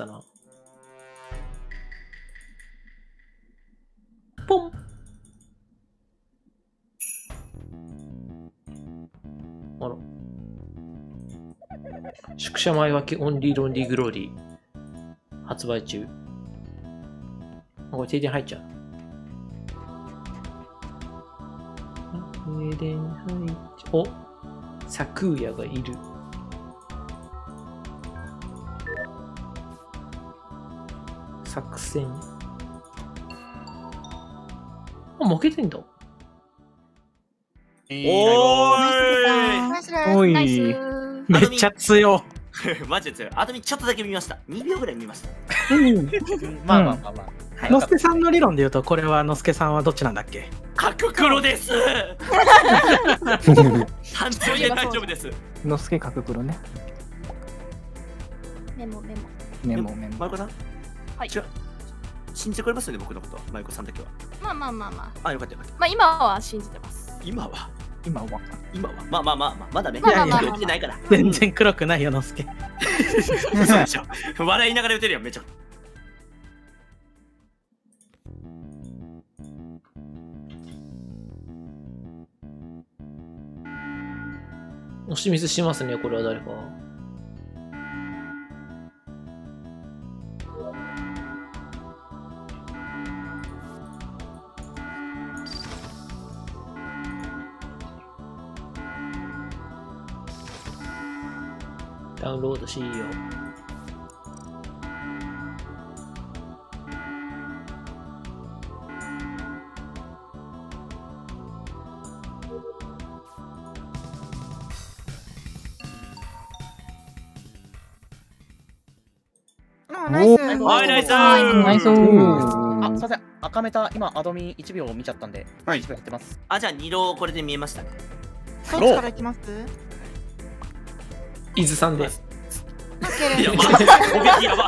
ったな。ポンあら。宿舎前分けオンリーロンリーグローリー。発売中。これ停電入っちゃう。停電入っちゃう。おサクーヤがいる。作戦。あ、負けてんだ。おーナイスおいめっちゃ強。い マジで強い。あとにちょっとだけ見ました。2秒ぐらい見ました。まあまあまあまあ。はいのすけさんの理論で言うと、これはのすけさんはどっちなんだっけ？角黒です 単調で大丈夫です。のすけ角黒ね。メモメモメモメモ。マイコさん？はい違う。信じてくれますよね、僕のこと？は。マイコさんだけは。まあまあまあまああ、よかったよかった。まあ今は信じてます今は？今は。今は？まあまあまあまあ、まだね。まあまあまあまあ言ってないから。全然黒くないよ、のすけ。嘘でしょ。笑いながら言ってるよ、めちゃ。押し水しますね、これは誰か。しよう。あナイスはい、ナイスナイスあ、すみません。赤メタ、今、アドミン1秒見ちゃったんで、はい1秒やってます。あ、じゃあ、二郎これで見えましたね。どっちから行きます？伊豆さんで。いや、まあ、おびきやば。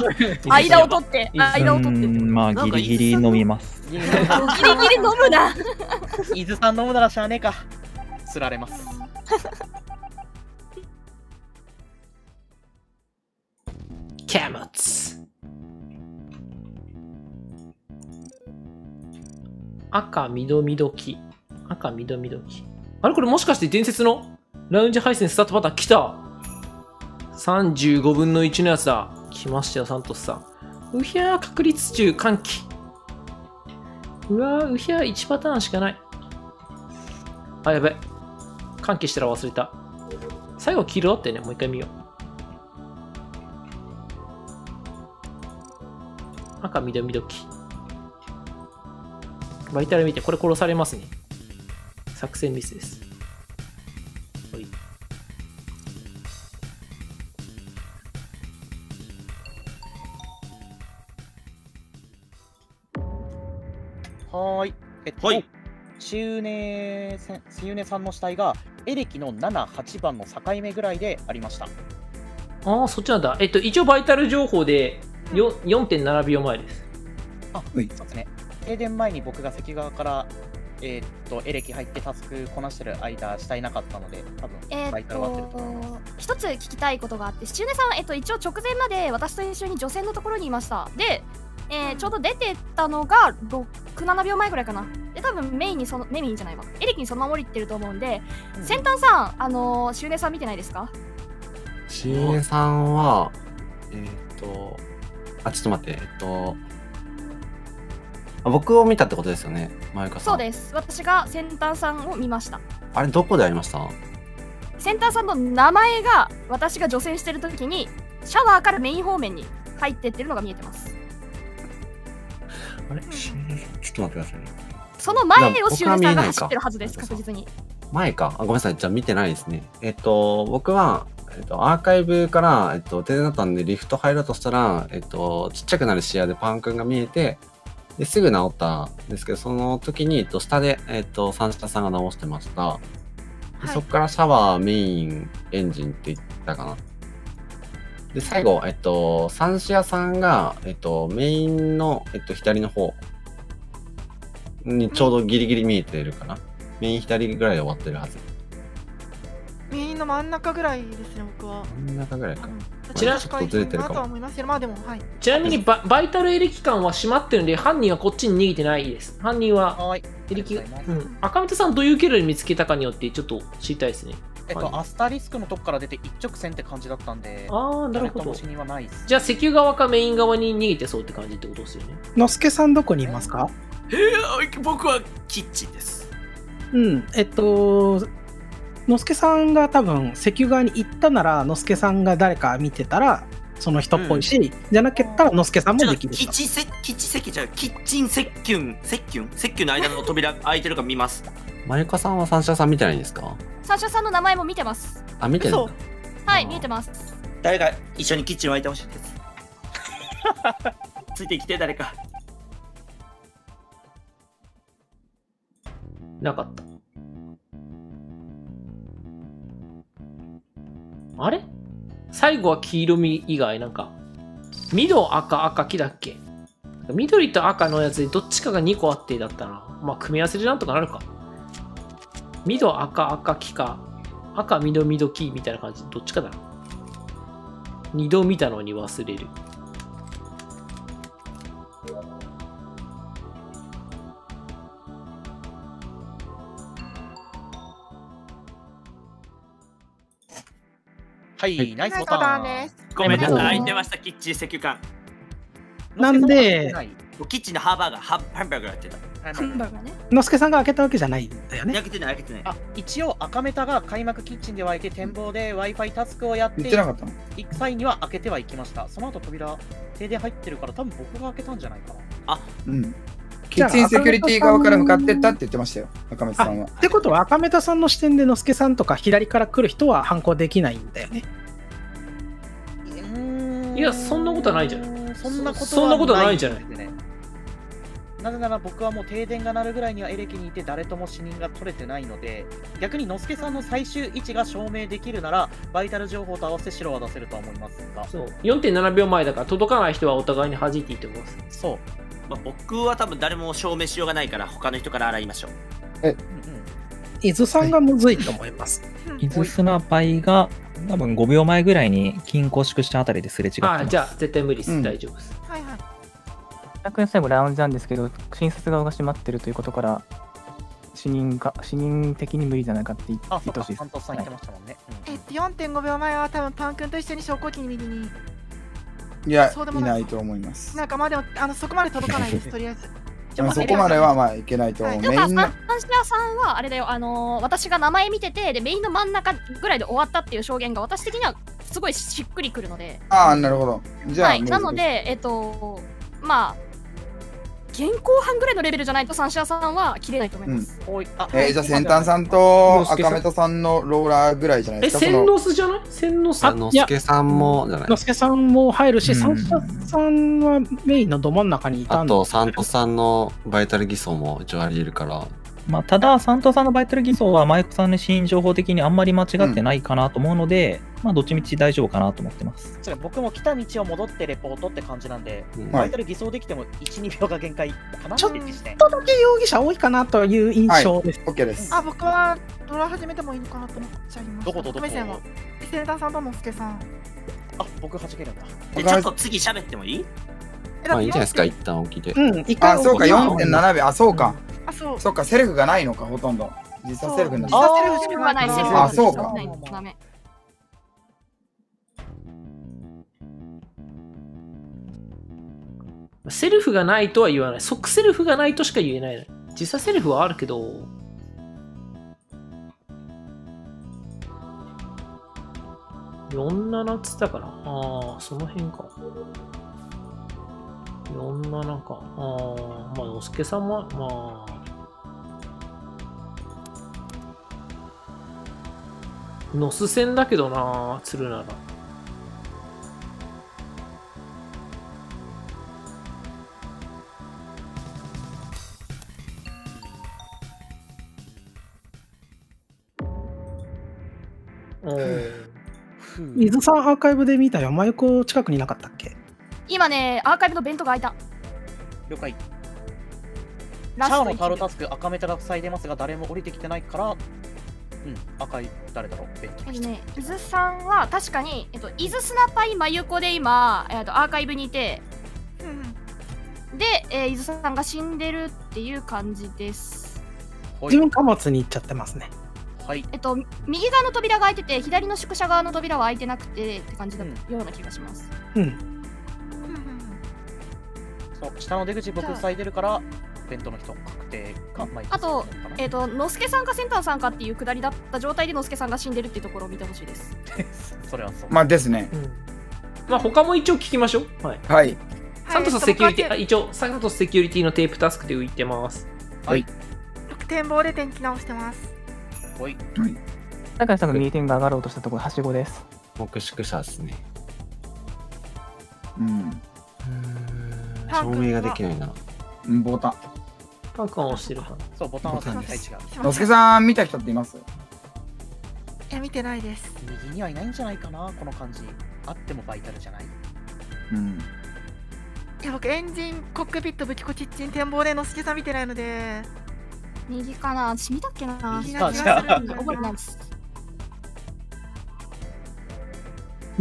間を取って間を取ってうんまあギリギリ飲みます。ギリギリ飲むな伊豆さん飲むならしゃあねえか。すられます。キャモツ。赤みどみどき。赤みどみどき。あれこれもしかして伝説のラウンジ配線スタートパターン来た？!35 分の1のやつだ。来ましたよ、サントスさん。うひゃー、確率中、歓喜。うわー、うひゃー、1パターンしかない。あ、やべ。歓喜したら忘れた。最後、黄色だったよね。もう一回見よう。赤緑き。バイタル見て、これ殺されますね。作戦ミスです。はーい。えっと、はいシウネせんシウネさんの死体が、エレキの7、8番の境目ぐらいでありました。ああ、そっちなんだ。えっと、一応バイタル情報でよ4.7秒前です。あ、そうですね。停電前に僕が関側から、えーっと、エレキ入ってタスクこなしてる間、したいなかったので、多分えバイタル終わってると思います。一つ聞きたいことがあってシチューネさんは、えっと、一応直前まで私と一緒に女性のところにいましたで、えーちょうど出てったのが67秒前ぐらいかな。で多分メインにそのメインじゃないわ。エレキにそのまま降りてると思うんで、先端さんあのー、シュウネさん見てないですか？しえさんは、えーっと、あ、ちょっと待って、えっと、あ僕を見たってことですよね、まゆかさん。そうです。私が先端さんを見ました。あれ、どこでありました？センターさんの名前が私が除染してる時にシャワーからメイン方面に入ってってるのが見えてますあれ？ちょっと待ってくださいね。その前を僕シュウネさんが走ってるはずです確実に前か。あ、ごめんなさい。じゃあ見てないですね。えっと、僕は、えっと、アーカイブから、えっと、停電だったんで、リフト入ろうとしたら、えっと、ちっちゃくなる視野でパン君が見えて、ですぐ治ったんですけど、その時に、えっと、下で、えっと、三下さんが直してました。でそこからシャワー、メイン、エンジンって言ったかな。で、最後、えっと、三シアさんが、えっと、メインの、えっと、左の方にちょうどギリギリ見えてるかな？メイン左ぐらいで終わってるはず。メインの真ん中ぐらいですね、僕は。真ん中ぐらいか。ちなちょっとずれてるかもなとは思いますけどまあでもはいちなみにババイタルエレキ感は閉まってるんで、犯人はこっちに逃げてないです。犯人ははい。エレキ、うん。赤目さんどういうキャラで見つけたかによってちょっと知りたいですね。えっと、アスタリスクのとこから出て一直線って感じだったんで、ああ、なるほど誰とも。死にはないです。じゃあ石油側かメイン側に逃げてそうって感じってことですよね。のすけさんどこにいますか？えー、僕はキッチンです。うん、えっと、のすけさんが多分石油側に行ったなら、のすけさんが誰か見てたら、その人っぽいし、じゃなかったらのすけさんもちょっできるキッチンセキッチン席じゃキッチンセッキュンセッキュンセッキュンの間の扉開いてるか見ます。まゆかさんは三者さん見てないんですか？三者さんの名前も見てます。あ、見てるはい見えてます。誰か一緒にキッチンを開いてほしいです。ついてきて誰か。なかった。あれ？最後は黄色み以外なんか、緑、赤、赤、木だっけ？緑と赤のやつでどっちかが2個あってだったな。まあ、組み合わせでなんとかなるか。緑、赤、赤、木か。赤、緑、緑、木みたいな感じ。どっちかだな。二度見たのに忘れる。はい、ナイスボタタン。ンですごめんなさい、はい開いてました、キッチン石油缶。なんでキッチンのハーバーガー、ハンバーガーやってた。はいハンバーガーねのすけさんが開けたわけじゃないんだよね。開けてない、開けてない。あ一応赤メタが開幕キッチンで湧いて展望で Wi-Fi タスクをやって言ってなかったの？行く際には開けてはいきましたその後扉停電入ってるから多分僕が開けたんじゃないかなうん。キッチンセキュリティ側から向かってったって言ってましたよ、赤松さんは。ってことは赤メタさんの視点でのすけさんとか左から来る人は反抗できないんだよね。いや、そんなことはないじゃない。そんなことはそんなことはないじゃないですねなぜなら僕はもう停電が鳴るぐらいにはエレキにいて誰とも死人が取れてないので逆にのすけさんの最終位置が証明できるならバイタル情報と合わせて白は出せるとは思いますがそう。4.7秒前だから届かない人はお互いに弾いていってます。そうまあ、僕は多分誰も証明しようがないから、他の人から洗いましょう。伊豆さんがむずいと思います。伊豆砂灰が多分5秒前ぐらいに金庫縮したあたりですれ違ってます。あじゃあ絶対無理です。うん大丈夫です。はいはい楽園最後ラウンジなんですけど、診察側が閉まってるということから、死人が、死人的に無理じゃないかって言あそ言ってほしいです。うかサントスさん言ってましたもんね、えっと4.5秒前は多分パン君と一緒に昇降機に右にいや、い。いないと思います。なんかまあでもあのそこまで届かないです とりあえず。でもそこまではまあいけないと思う。メインのさんはあれだよ、あのー私が名前見てて、で、メインの真ん中ぐらいで終わったっていう証言が私的にはすごいしっくりくるので、ああ、なるほど。じゃあ、はい、なので、えっと、まあ、現行犯ぐらいのレベルじゃないとサンシアさんは切れないと思います。おい。あえーじゃあ先端さんと赤メタさん。のローラーぐらいじゃないえ、ですか？そ千のノスじゃない？千ノスあのすけさんもじゃない？のすけさんも入るし、うん。サンシャさんはメインのど真ん中にいたんであと、サントさんのバイタル偽装も一応あり得るから、まあ、ただ、サントさんのバイタル偽装は、マイクさんの死因情報的にあんまり間違ってないかなと思うので、まあ、どっちみち大丈夫かなと思ってます。そう僕も来た道を戻ってレポートって感じなんで、うんバイタル偽装できても1、2秒が限界かなちょっって実してちょっとだけ容疑者多いかなという印象です。OK です。あ僕はドラ始めてもいいのかなと思っちゃいましたどことどこ目線はセンターさんとのすけさんあ、僕弾けるんだ。で、ちょっと次喋ってもいい？えまあいいんじゃないですか、4.5一旦起きて。うん、一回あ、そうか、4.7秒。あ、そうか。あそうそうか、セルフがないのか、ほとんど。実際セルフな実い。際セルフしかないセルフはあそうかダメ。セルフがないとは言わない。即セルフがないとしか言えない。実際セルフはあるけど、47っつったかなああ、その辺か。47か。ああ、まあ、のすけさんも、まあ。ノス戦だけどな、釣るなら。うん。伊豆さんアーカイブで見たよ。真横近くにいなかったっけ？今ね、アーカイブの弁当が開いた。了解。ラストシャアのタロ1タスク赤メタが塞いでますが誰も降りてきてないからうん、赤い誰だろう、ベントえっとね、伊豆さんは確かに、えっと、伊豆スナパイ真由子で今、えっと、アーカイブにいて、で、えー、伊豆さんが死んでるっていう感じです。自分貨物に行っちゃってますね。はい。えっと、右側の扉が開いてて、左の宿舎側の扉は開いてなくてって感じだったような気がします。うん。そう、下の出口僕塞いでるから、ベントの人確定か、まあと、えっ、と、のすけさんかセンターさんかっていうくだりだった状態でのすけさんが死んでるっていうところを見てほしいです。それはそう。まあですね。まあ他も一応聞きましょう。はい。はい。サントスセキュリティ、あ一応、サントスセキュリティのテープタスクで浮いてます。はい。展望で天気直してます。はい。高橋さんが右点が上がろうとしたところ、はしごです。目宿舎ですね。うん。証明ができないな。うんボタン。パンカン押してるかそう、ボタンはボタンはい、違ですう。のすけさん見た人っています？いや、見てないです。右にはいないんじゃないかな、この感じ。あってもバイタルじゃない。うん。いや、僕、エンジン、コックピット、武器庫、キッチン、展望でのすけさん見てないので、右かな？私見たっけな？右な気がするんだ覚えてないです。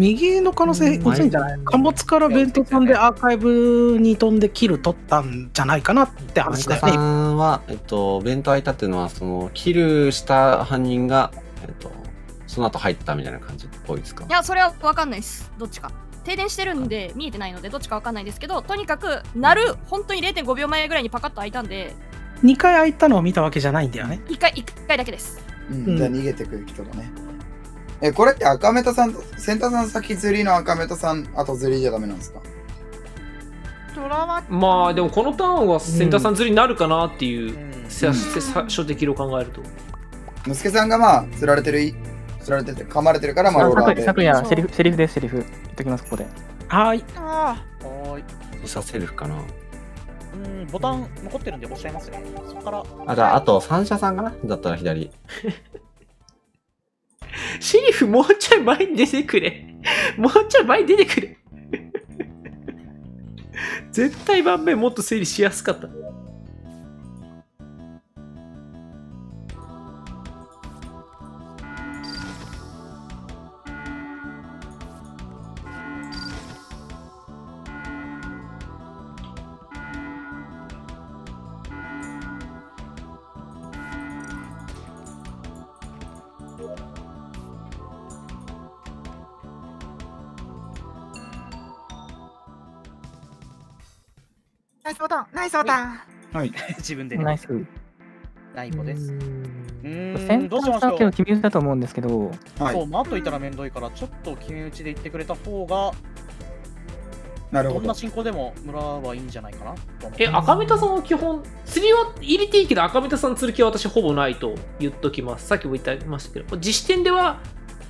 右の可能性薄いんじゃない？貨物からベント飛んでアーカイブに飛んでキル取ったんじゃないかなって話だよね。んは、えっと、弁当開いたっていうのは、その、キルした犯人が、えっと、その後入ったみたいな感じっぽいですか？いや、それは分かんないです。どっちか。停電してるんで見えてないのでどっちか分かんないですけどとにかく鳴る本当に0.5秒前ぐらいにパカッと開いたんで2回開いたのを見たわけじゃないんだよね。1回一回だけですうん、じゃあ逃げてくる人だね。え、これって赤メタさんと、センターさん先釣りの赤メタさん、あと釣りじゃダメなんですか？ドラマまあでもこのターンはセンターさん釣りになるかなっていう、せせさ初手キルを考えると。のすけさんがまあ、釣られてる、釣られてて、噛まれてるから、まあ、ローラーで。昨夜、セリフ、セリフです、セリフ。言っときます、ここで。はい。あはーい。実際セルフかな。うん、ボタン残ってるんで押しちゃいますね。そこから。あ、じゃあ、あと三者さんかな？だったら左。シリフもうちょい前に出てくれ。もうちょい前に出てくれ。絶対盤面もっと整理しやすかった。ナイスボタンナイスボタンはい。自分でね。ナイス。ナイボです。うセーん、ンタどうしましょうーさんけど決め打ちだと思うんですけど、はいそう、待っといたらめんどいから、ちょっと決め打ちで言ってくれた方が、なるほどどんな。進行でも村はいいんじゃないかなえ、赤メタさんは基本、釣りは入れていいけど、赤メタさん釣る気は私ほぼないと言っときます。さっきも言ってましたけど、自主点では、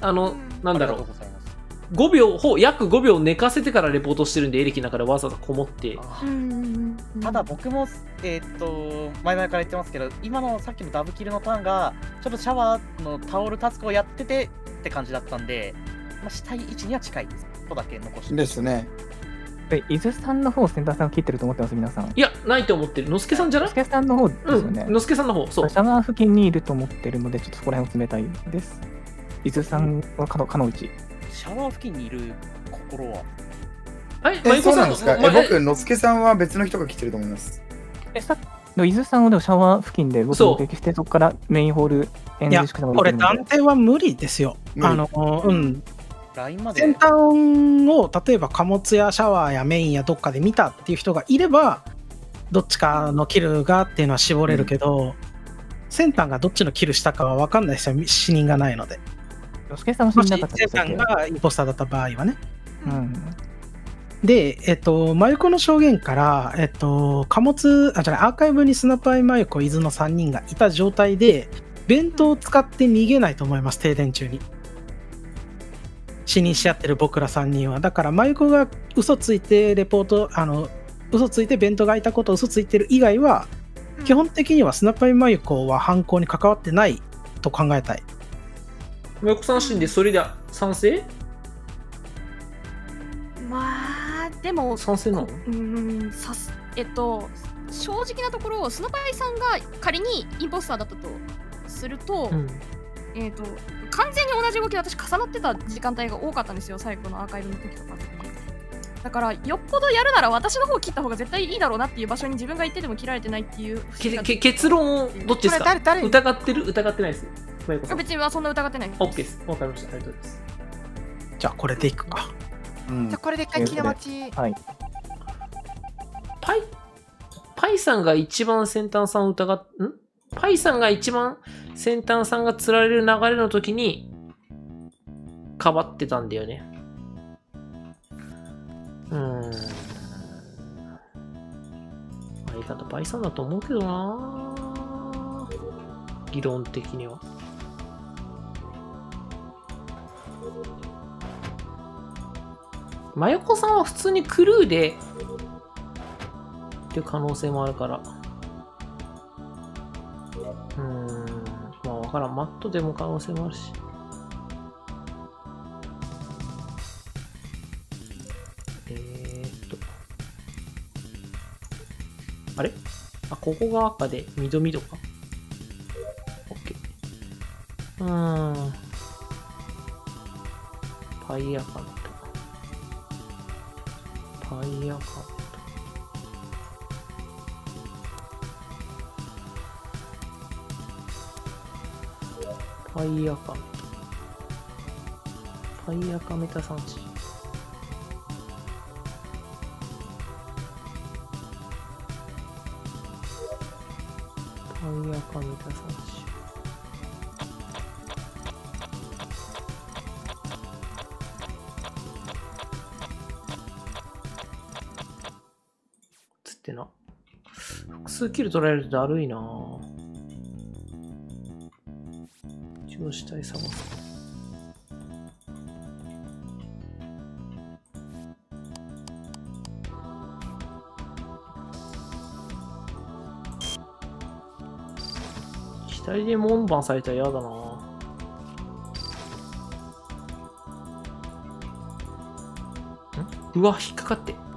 あの、なんだろう、5秒、ほ約5秒寝かせてからレポートしてるんで、エレキの中でわざわざこもって。ただ僕も、えーっと、前々から言ってますけど、今のさっきのダブキルのターンが、ちょっとシャワーのタオルタスクをやっててって感じだったんで、まあ、したい位置には近いです。とだけ残して。ですね。え、伊豆さんの方、センターさんが切ってると思ってます、皆さん？いや、ないと思ってる。のすけさんじゃない？のすけさんの方ですよね。のすけさんの方、そう。シャワー付近にいると思ってるので、ちょっとそこら辺を冷たいです。伊豆さんはかのかのうち。シャワー付近にいる心は、はい、え、そうなんですか？え、まあ僕、のすけさんは別の人が来てると思います。え、さでも伊豆さんはでもシャワー付近で僕そう。目撃して、そこからメインホールエンいやジンしかこれ断定は無理ですよ。あの、うん。ラインまで。先端を例えば貨物やシャワーやメインやどっかで見たっていう人がいればどっちかのキルがっていうのは絞れるけど、先端がどっちのキルしたかは分かんないですよ。死人がないのでのすけさんもしんなかったで先したっけ端がインポスターだった場合はねうん。で、えっと、真由子の証言から、えっと、貨物、あ、じゃない、アーカイブにスナパイ真由子、伊豆の3人がいた状態で、弁当を使って逃げないと思います、停電中に。死にし合ってる僕ら3人は。だから、真由子が嘘ついて、レポート、あの、嘘ついて弁当がいたことを嘘ついてる以外は、基本的にはスナパイ真由子は犯行に関わってないと考えたい。真子さん死んで、それで賛成？まあでも賛成なの？うーんさすえっと正直なところスナパイさんが仮にインポスターだったとすると、うん。えっ、と完全に同じ動きで私重なってた時間帯が多かったんですよ最後のアーカイブの時とかだからよっぽどやるなら私の方を切った方が絶対いいだろうなっていう場所に自分が行ってても切られてないっていう結論どっちですか？疑ってる？疑ってないですまゆこ。さん別にはそんな疑ってないオッケーです。わかりました。ありがとうございます。じゃあこれでいくか。うん。じゃあこれで一回切れ待ち。はい。パイパイさんが一番先端さんを疑っん？パイさんが一番先端さんが釣られる流れの時にかばってたんだよね。うーん。相方パイさんだと思うけどな。議論的には真横さんは普通にクルーでっていう可能性もあるから。うん。まあわからん。マットでも可能性もあるし。えーっと。あれ？あ、ここが赤で、緑緑か？オッケー。うーん。パイヤカント。パイヤカント。パイヤカパイヤカメタ産地パイヤカメタ産地数キル取られるとだるいな。ぁ上司対探す左で門番されたら嫌だな。うわ引っかかって。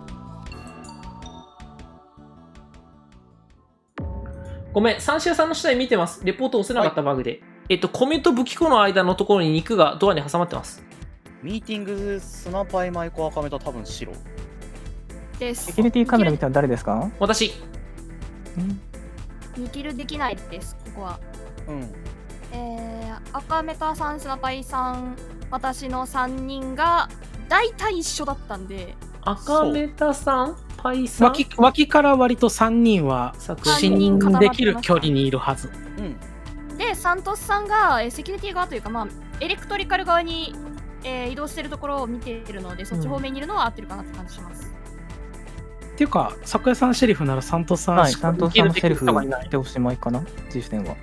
ごめん三枝さんの下で見てます。レポート押せなかったバグで、えっと、米と武器庫の間のところに肉がドアに挟まってます。ミーティング、スナパイマイコアカメと多分白。です。セキュリティカメラ見たら誰ですか？私。2キルできないですここは。うん。えー、赤メタさんスナパイさん私の3人が大体一緒だったんで。赤メタさん？さん？脇脇から割と3人は死人できる距離にいるはず。うん。でサントスさんが、えーセキュリティ側というかまあエレクトリカル側に、えー移動してるところを見ているのでそっち方面にいるのは合ってるかなって感じします、っていうか、桜井さんシェリフならサントスさんはい、しかサントスさんのセルフ生きる敵でおしまいかな、自主点は。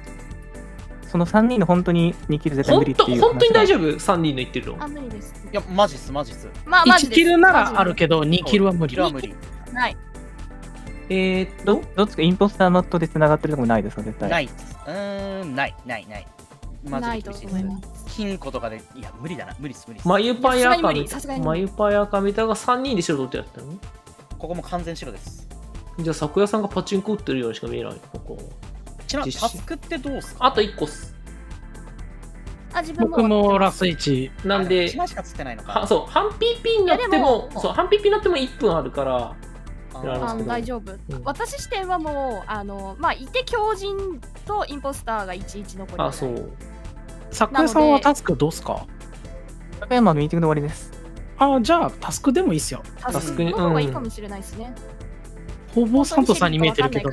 その3人の本当に2キル絶対無理っていう本当に大丈夫？夫 ?3 人の言ってるの？あ無理ですいや、マジっす、マジっす。まあマジです1キルならあるけど、2キルは無理。キルは無理。ないえー、っと、どっちかインポスターマットで繋がってるとこないですか、絶対。ないっす。うーん、ない、ない、ない。マジないと思いまです。金庫とかで、いや、無理だな、無理っす、無理っす。マユパイアカメさすがに無理さすがに無理マユパイアカメタが3人で白取ってやったの？ここも完全白です。じゃあ、桜さんがパチンコ打ってるようにしか見えない。ここ。ちなみに、タスクってどうっすか？あと1個っす。あ自分も僕もラス1。なんで1、枚しか釣ってないのか。はそう、半 PP になっても、もそう、半 PP になっても1分あるから、あ大丈夫、うん私視点はもうあのまあいて強人とインポスターが11残りあ、そう。桜井さんはタスクどうすか？高山のミーティングで終わりです。あじゃあタスクでもいいっすよ。タスクの方がいいかもしれないですね、ほぼサントさんに見えてるけど。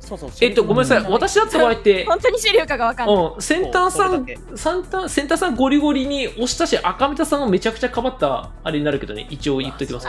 そうそう。えっと、ごめんなさい。私だった場合って、本当にシェリーかがわかんない、うん、先端さんそれだけ、先端先端さんゴリゴリに押したし、赤見田さんをめちゃくちゃかばったあれになるけどね、一応言っときます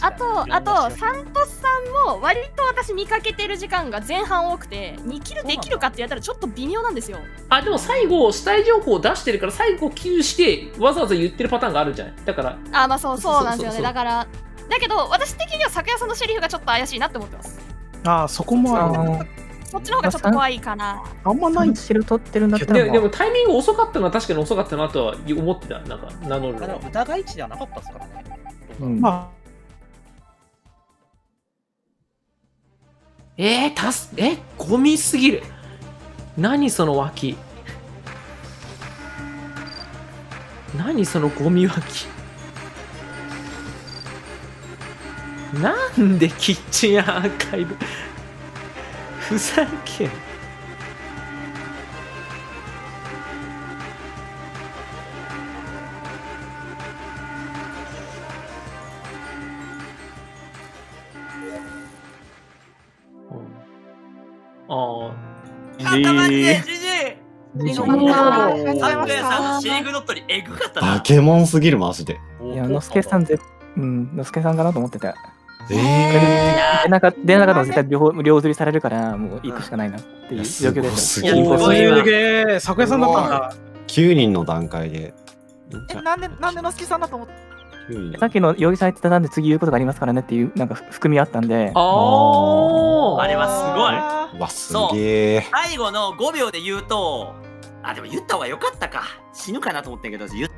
あと、あと、サントスさんも割と私見かけてる時間が前半多くて、2キルできるかってやったらちょっと微妙なんですよ。あ、でも最後、死体情報を出してるから、最後、キルして、わざわざ言ってるパターンがあるんじゃない？だから、あ、まあそう、そうなんですよね。そうそうそうだから、だけど、私的には酒屋さんのシェリフがちょっと怪しいなって思ってます。あそこもある。のそっちの方がちょっと怖いかな。あんまない3シル取ってるんだったら、でまあでもタイミング遅かったのは確かに遅かったなとは思ってた、なんか、名乗るの。疑い値ではなかったですからね。うんまえー、たす、え、ゴミすぎる。何その脇。何そのゴミ脇。なんでキッチンアーカイブ。ふざけん。303シーグノットにエグかったな。バケモンすぎる、マジで。いや、のすけさんぜ、うん、のすけさんかなと思ってた。えー、出なかったら絶対両両釣りされるから、もう行くしかないなっていう状況でした。すげえ、酒屋さんだったんだ。9人の段階で。え、なんで、なんでのすけさんだと思ってさっきの容疑者言ってたんで次言うことがありますからねっていうなんか含みあったんで。ああれはすごい。わすげえ最後の5秒で言うとあでも言った方が良かったか。死ぬかなと思ったけど言っ